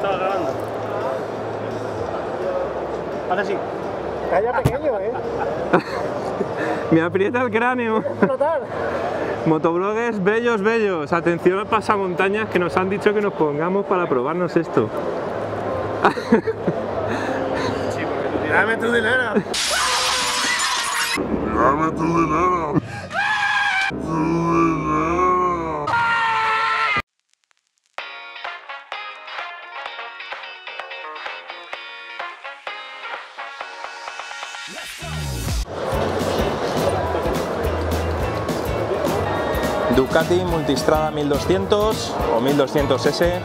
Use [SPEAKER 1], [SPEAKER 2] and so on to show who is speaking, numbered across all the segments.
[SPEAKER 1] estaba grabando. Ahora sí.
[SPEAKER 2] Calla pequeño, ¿eh?
[SPEAKER 3] Me aprieta el cráneo.
[SPEAKER 2] Total.
[SPEAKER 3] Motobloggers bellos, bellos. Atención al pasamontañas que nos han dicho que nos pongamos para probarnos esto.
[SPEAKER 2] Dame tu dinero.
[SPEAKER 4] Dame tu dinero. Tu dinero.
[SPEAKER 3] Ducati Multistrada 1200 o 1200S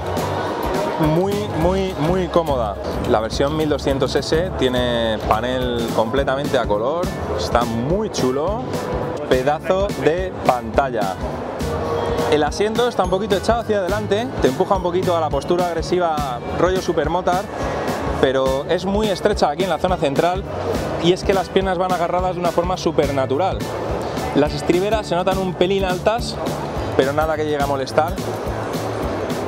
[SPEAKER 3] muy muy muy cómoda. La versión 1200S tiene panel completamente a color. Está muy chulo. Pedazo de pantalla. El asiento está un poquito echado hacia adelante. Te empuja un poquito a la postura agresiva rollo supermotar pero es muy estrecha aquí en la zona central y es que las piernas van agarradas de una forma supernatural las estriberas se notan un pelín altas pero nada que llegue a molestar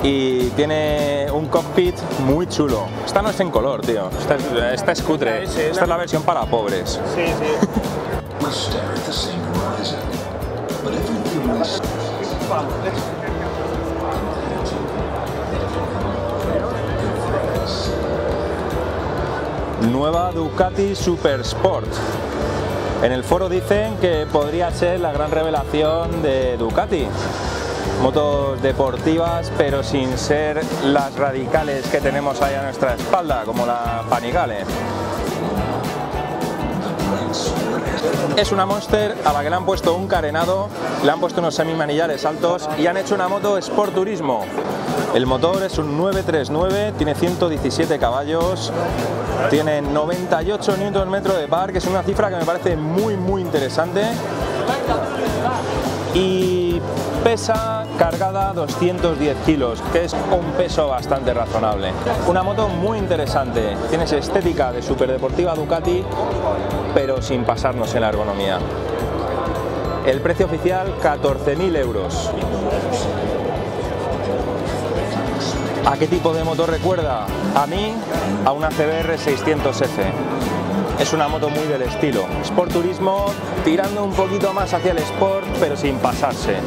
[SPEAKER 3] y tiene un cockpit muy chulo. Esta no es en color, tío. Esta es, esta es cutre.
[SPEAKER 1] Esta es
[SPEAKER 3] la versión para pobres.
[SPEAKER 1] Sí, sí.
[SPEAKER 3] Nueva Ducati Super Sport. En el foro dicen que podría ser la gran revelación de Ducati. Motos deportivas, pero sin ser las radicales que tenemos ahí a nuestra espalda, como la Panigale. Es una Monster a la que le han puesto un carenado, le han puesto unos semimanillares altos y han hecho una moto Sport Turismo. El motor es un 939, tiene 117 caballos, tiene 98 Nm de par, que es una cifra que me parece muy muy interesante. Y pesa cargada 210 kilos, que es un peso bastante razonable. Una moto muy interesante, tiene esa estética de superdeportiva Ducati, pero sin pasarnos en la ergonomía. El precio oficial 14.000 euros. ¿A qué tipo de moto recuerda? A mí, a una CBR 600F. Es una moto muy del estilo. Sport Turismo tirando un poquito más hacia el sport, pero sin pasarse.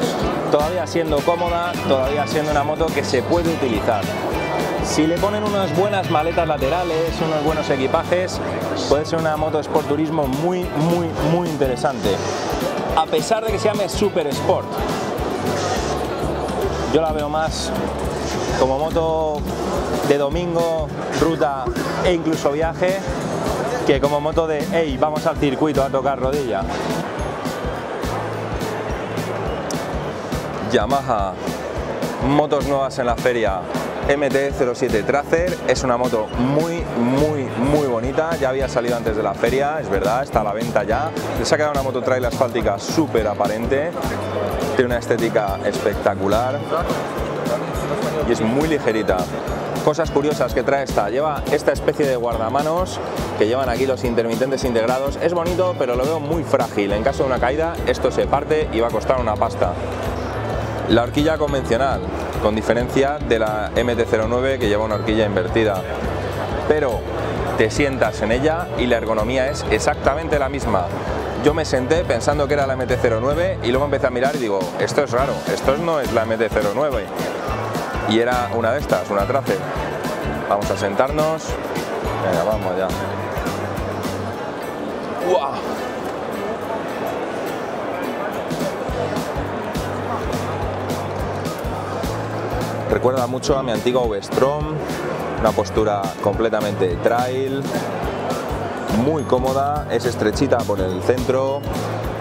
[SPEAKER 3] Todavía siendo cómoda, todavía siendo una moto que se puede utilizar. Si le ponen unas buenas maletas laterales, unos buenos equipajes, puede ser una moto Sport Turismo muy, muy, muy interesante. A pesar de que se llame Super Sport. Yo la veo más como moto de domingo, ruta e incluso viaje, que como moto de, hey, vamos al circuito a tocar rodilla. Yamaha, motos nuevas en la feria. MT-07 Tracer es una moto muy, muy, muy bonita. Ya había salido antes de la feria, es verdad, está a la venta ya. Les ha quedado una moto trail asfáltica súper aparente. Tiene una estética espectacular y es muy ligerita. Cosas curiosas que trae esta, lleva esta especie de guardamanos que llevan aquí los intermitentes integrados. Es bonito, pero lo veo muy frágil. En caso de una caída, esto se parte y va a costar una pasta. La horquilla convencional, con diferencia de la MT-09 que lleva una horquilla invertida. Pero te sientas en ella y la ergonomía es exactamente la misma. Yo me senté pensando que era la MT-09 y luego empecé a mirar y digo, esto es raro, esto no es la MT-09 y era una de estas, una trace. Vamos a sentarnos. Venga, vamos ya. Recuerda mucho a mi antigua V-Strom, una postura completamente trail, muy cómoda, es estrechita por el centro,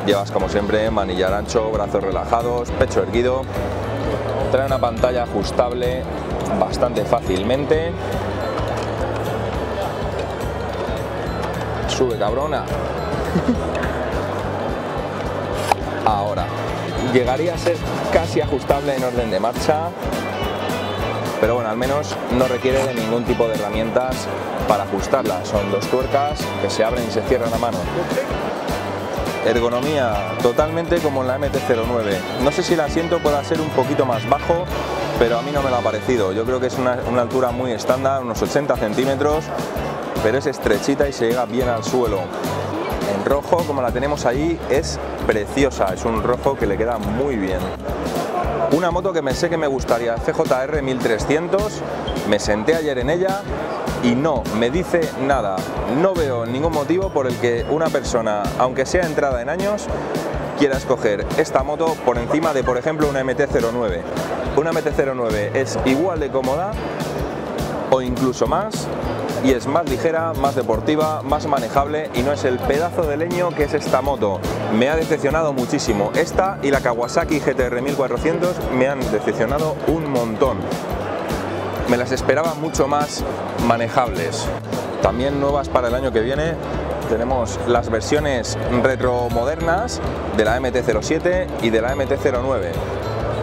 [SPEAKER 3] llevas como siempre manillar ancho, brazos relajados, pecho erguido, trae una pantalla ajustable bastante fácilmente. Sube cabrona. Ahora, llegaría a ser casi ajustable en orden de marcha, pero bueno, al menos no requiere de ningún tipo de herramientas para ajustarla. Son dos tuercas que se abren y se cierran a mano. Ergonomía totalmente como en la MT-09. No sé si el asiento pueda ser un poquito más bajo, pero a mí no me lo ha parecido. Yo creo que es una, una altura muy estándar, unos 80 centímetros, pero es estrechita y se llega bien al suelo. En rojo, como la tenemos ahí, es preciosa, es un rojo que le queda muy bien. Una moto que me sé que me gustaría, CJR 1300, me senté ayer en ella y no me dice nada. No veo ningún motivo por el que una persona, aunque sea entrada en años, quiera escoger esta moto por encima de, por ejemplo, una MT-09. Una MT-09 es igual de cómoda o incluso más y es más ligera, más deportiva, más manejable y no es el pedazo de leño que es esta moto. Me ha decepcionado muchísimo. Esta y la Kawasaki GTR 1400 me han decepcionado un montón. Me las esperaba mucho más manejables. También nuevas para el año que viene tenemos las versiones retromodernas de la MT-07 y de la MT-09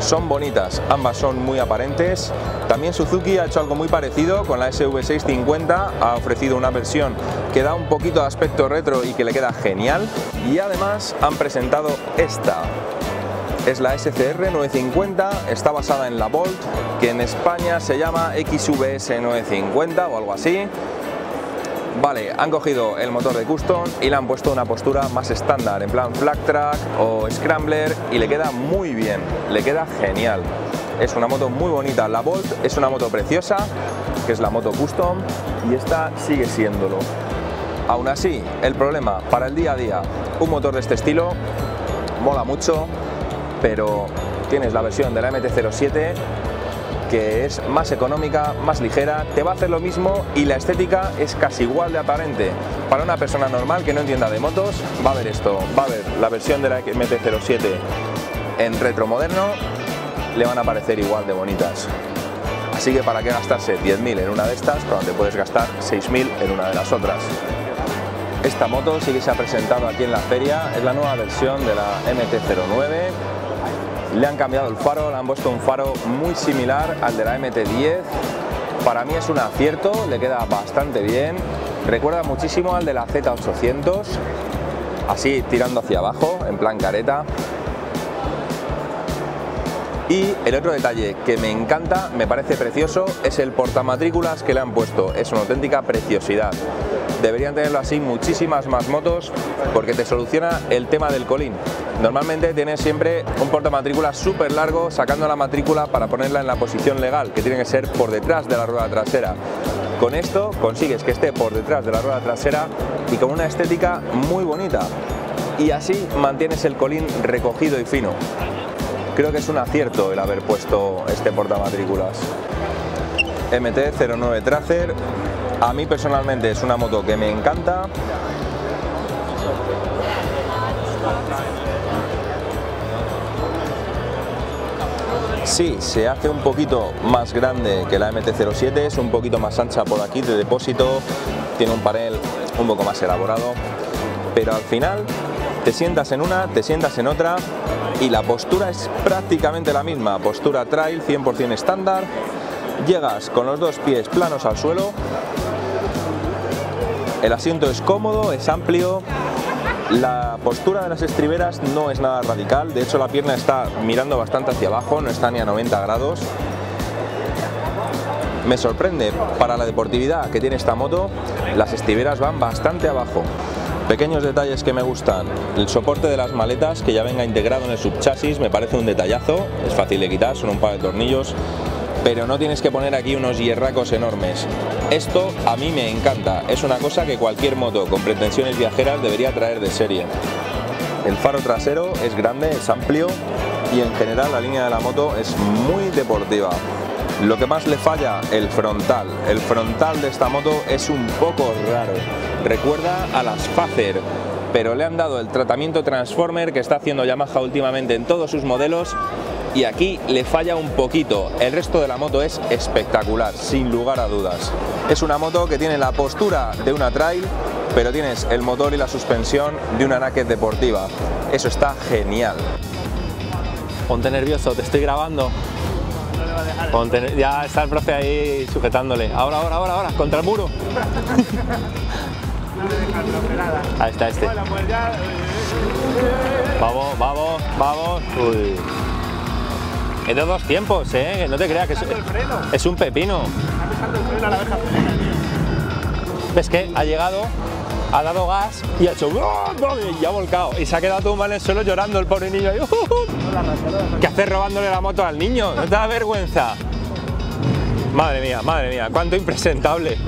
[SPEAKER 3] son bonitas, ambas son muy aparentes. También Suzuki ha hecho algo muy parecido con la SV650, ha ofrecido una versión que da un poquito de aspecto retro y que le queda genial. Y además han presentado esta, es la SCR 950, está basada en la Bolt, que en España se llama XVS 950 o algo así. Vale, han cogido el motor de Custom y le han puesto una postura más estándar, en plan flat track o scrambler y le queda muy bien, le queda genial. Es una moto muy bonita, la Bolt es una moto preciosa, que es la moto Custom y esta sigue siéndolo. Aún así, el problema para el día a día, un motor de este estilo mola mucho, pero tienes la versión de la MT-07 que es más económica, más ligera, te va a hacer lo mismo y la estética es casi igual de aparente. Para una persona normal que no entienda de motos, va a ver esto, va a ver la versión de la MT-07 en retromoderno, le van a parecer igual de bonitas. Así que para qué gastarse 10.000 en una de estas cuando te puedes gastar 6.000 en una de las otras. Esta moto sí que se ha presentado aquí en la feria, es la nueva versión de la MT-09 le han cambiado el faro, le han puesto un faro muy similar al de la MT-10. Para mí es un acierto, le queda bastante bien. Recuerda muchísimo al de la Z800, así tirando hacia abajo, en plan careta. Y el otro detalle que me encanta, me parece precioso, es el portamatrículas que le han puesto. Es una auténtica preciosidad. Deberían tenerlo así muchísimas más motos porque te soluciona el tema del colín. Normalmente tienes siempre un portamatrículas súper largo sacando la matrícula para ponerla en la posición legal, que tiene que ser por detrás de la rueda trasera. Con esto consigues que esté por detrás de la rueda trasera y con una estética muy bonita. Y así mantienes el colín recogido y fino. Creo que es un acierto el haber puesto este portamatrículas. MT-09 Tracer, a mí personalmente es una moto que me encanta. Sí, se hace un poquito más grande que la MT-07, es un poquito más ancha por aquí de depósito, tiene un panel un poco más elaborado, pero al final te sientas en una, te sientas en otra y la postura es prácticamente la misma, postura trail 100% estándar, llegas con los dos pies planos al suelo, el asiento es cómodo, es amplio, la postura de las estriberas no es nada radical, de hecho la pierna está mirando bastante hacia abajo, no está ni a 90 grados. Me sorprende, para la deportividad que tiene esta moto, las estriberas van bastante abajo. Pequeños detalles que me gustan, el soporte de las maletas que ya venga integrado en el subchasis me parece un detallazo, es fácil de quitar, son un par de tornillos, pero no tienes que poner aquí unos hierracos enormes. Esto a mí me encanta, es una cosa que cualquier moto con pretensiones viajeras debería traer de serie. El faro trasero es grande, es amplio y en general la línea de la moto es muy deportiva. Lo que más le falla, el frontal. El frontal de esta moto es un poco raro. Recuerda a las Facer, pero le han dado el tratamiento Transformer que está haciendo Yamaha últimamente en todos sus modelos y aquí le falla un poquito. El resto de la moto es espectacular, sin lugar a dudas. Es una moto que tiene la postura de una trail, pero tienes el motor y la suspensión de una naked deportiva. Eso está genial.
[SPEAKER 1] Ponte nervioso, te estoy grabando. Ponte- ya está el profe ahí sujetándole. Ahora, ahora, ahora, ahora, contra el muro. Ahí está este. Vamos, vamos, vamos. Uy.
[SPEAKER 3] Es de dos tiempos, ¿eh? No te creas que es, es un pepino. Ves que ha llegado, ha dado gas y ha hecho y ha volcado. Y se ha quedado tumbado en el suelo llorando el pobre niño.
[SPEAKER 5] no la arrastra.
[SPEAKER 3] ¿Qué haces robándole la moto al niño? ¿No te da vergüenza? Madre mía, madre mía, cuánto impresentable.